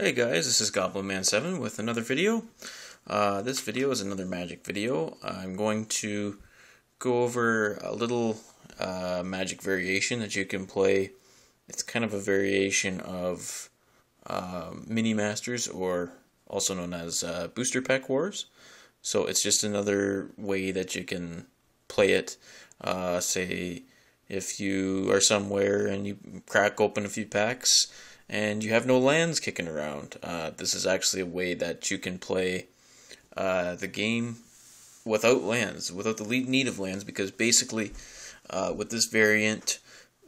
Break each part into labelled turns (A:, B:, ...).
A: Hey guys, this is Goblin Man 7 with another video. Uh, this video is another magic video. I'm going to go over a little uh, magic variation that you can play. It's kind of a variation of uh, Mini Masters or also known as uh, Booster Pack Wars. So it's just another way that you can play it. Uh, say if you are somewhere and you crack open a few packs and you have no lands kicking around. Uh, this is actually a way that you can play uh, the game without lands, without the need of lands, because basically, uh, with this variant,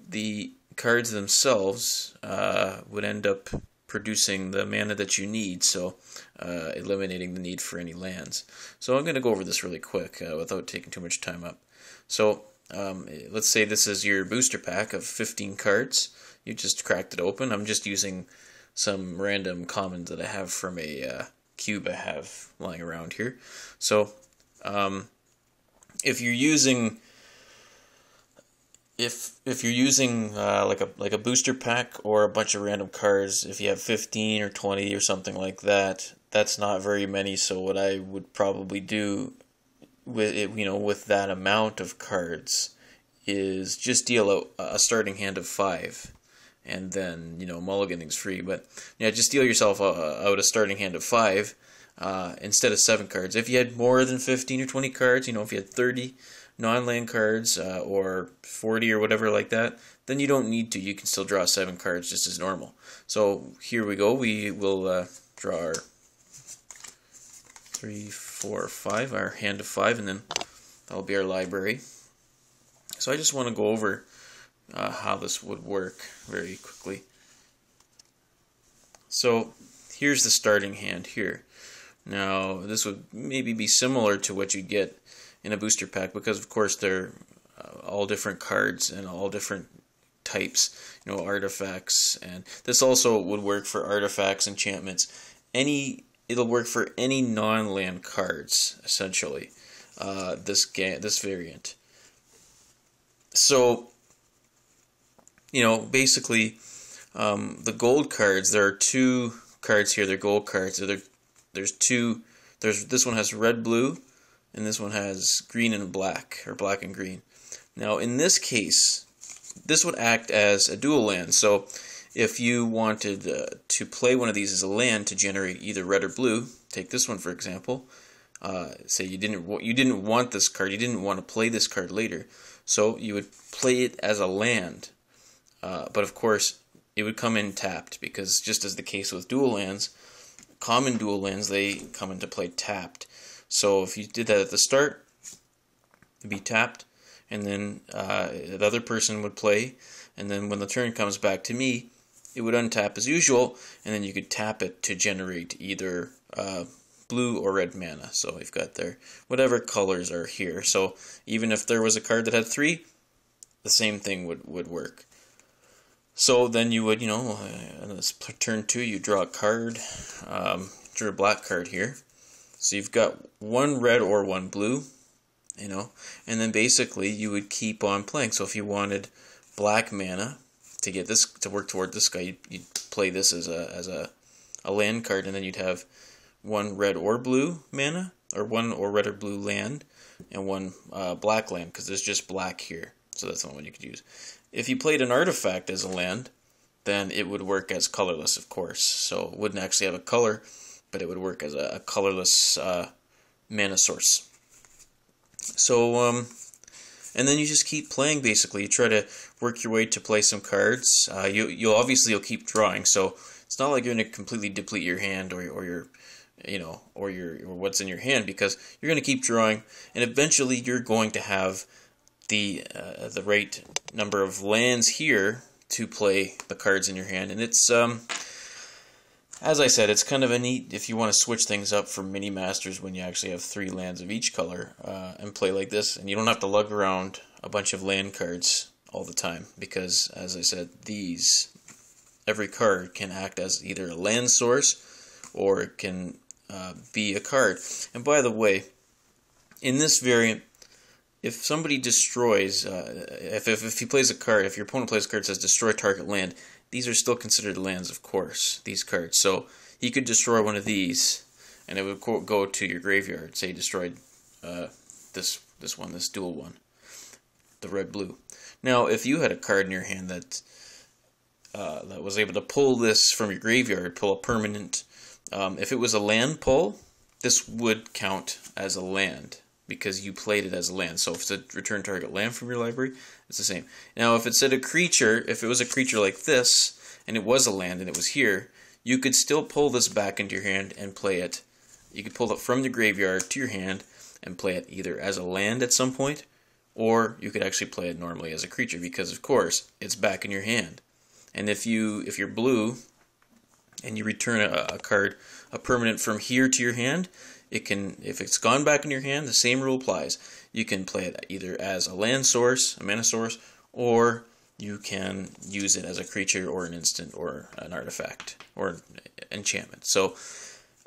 A: the cards themselves uh, would end up producing the mana that you need, so uh, eliminating the need for any lands. So I'm going to go over this really quick uh, without taking too much time up. So um, let's say this is your booster pack of 15 cards you just cracked it open. I'm just using some random commons that I have from a uh, cube I have lying around here. So, um, if you're using if if you're using uh, like a like a booster pack or a bunch of random cards, if you have 15 or 20 or something like that, that's not very many. So what I would probably do with it, you know, with that amount of cards is just deal out a starting hand of five and then you know mulliganing's free. But yeah, just deal yourself uh, out a starting hand of five uh, instead of seven cards. If you had more than fifteen or twenty cards, you know, if you had thirty non-land cards uh, or forty or whatever like that, then you don't need to. You can still draw seven cards just as normal. So here we go. We will uh, draw our three, four, five, our hand of five, and then that'll be our library. So I just want to go over uh, how this would work very quickly. So here's the starting hand here. Now this would maybe be similar to what you get in a booster pack because of course they're uh, all different cards and all different types, you know, artifacts and this also would work for artifacts, enchantments, any it'll work for any non-land cards essentially. Uh, this game, this variant. So you know, basically, um, the gold cards. There are two cards here. They're gold cards. There, there's two. There's this one has red, blue, and this one has green and black, or black and green. Now, in this case, this would act as a dual land. So, if you wanted uh, to play one of these as a land to generate either red or blue, take this one for example. Uh, say you didn't you didn't want this card, you didn't want to play this card later, so you would play it as a land uh, but of course, it would come in tapped because just as the case with dual lands, common dual lands they come into play tapped. So if you did that at the start, it'd be tapped, and then uh, the other person would play, and then when the turn comes back to me, it would untap as usual, and then you could tap it to generate either uh, blue or red mana. So we've got there whatever colors are here. So even if there was a card that had three, the same thing would, would work. So then you would, you know, uh, this turn two, you draw a card, um, draw a black card here. So you've got one red or one blue, you know, and then basically you would keep on playing. So if you wanted black mana to get this to work toward this guy, you'd, you'd play this as a as a a land card, and then you'd have one red or blue mana, or one or red or blue land, and one uh, black land because there's just black here. So that's the one you could use. If you played an artifact as a land, then it would work as colorless, of course. So it wouldn't actually have a color, but it would work as a, a colorless uh, mana source. So, um, and then you just keep playing. Basically, you try to work your way to play some cards. Uh, you you'll obviously you'll keep drawing, so it's not like you're going to completely deplete your hand or or your you know or your or what's in your hand because you're going to keep drawing, and eventually you're going to have the uh, the right number of lands here to play the cards in your hand, and it's um, as I said, it's kind of a neat if you want to switch things up for mini masters when you actually have three lands of each color uh, and play like this, and you don't have to lug around a bunch of land cards all the time because, as I said, these every card can act as either a land source or it can uh, be a card. And by the way, in this variant, if somebody destroys, uh, if, if, if he plays a card, if your opponent plays a card that says destroy target land, these are still considered lands, of course, these cards. So he could destroy one of these, and it would go to your graveyard. Say he destroyed uh, this this one, this dual one, the red blue. Now, if you had a card in your hand that uh, that was able to pull this from your graveyard, pull a permanent. Um, if it was a land pull, this would count as a land because you played it as a land. So if it's a return target land from your library, it's the same. Now, if it said a creature, if it was a creature like this, and it was a land and it was here, you could still pull this back into your hand and play it. You could pull it from the graveyard to your hand and play it either as a land at some point, or you could actually play it normally as a creature because, of course, it's back in your hand. And if you if you're blue and you return a, a card, a permanent from here to your hand, it can if it's gone back in your hand, the same rule applies. You can play it either as a land source, a mana source, or you can use it as a creature or an instant or an artifact or enchantment. So,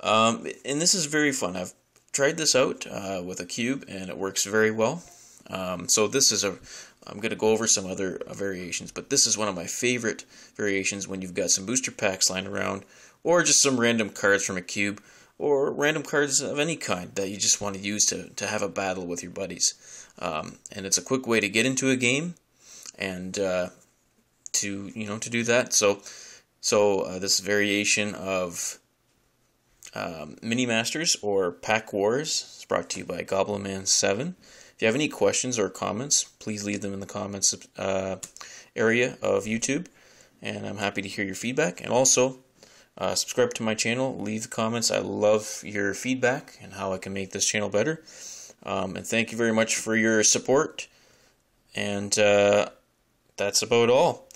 A: um, and this is very fun. I've tried this out uh, with a cube and it works very well. Um, so this is a, I'm going to go over some other uh, variations, but this is one of my favorite variations when you've got some booster packs lying around, or just some random cards from a cube, or random cards of any kind that you just want to use to, to have a battle with your buddies. Um, and it's a quick way to get into a game and uh, to you know to do that. So so uh, this variation of um, Mini Masters or Pack Wars is brought to you by Goblin Man Seven. If you have any questions or comments, please leave them in the comments uh, area of YouTube, and I'm happy to hear your feedback. And also, uh, subscribe to my channel, leave comments. I love your feedback and how I can make this channel better. Um, and thank you very much for your support. And uh, that's about all.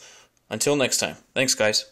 A: Until next time. Thanks, guys.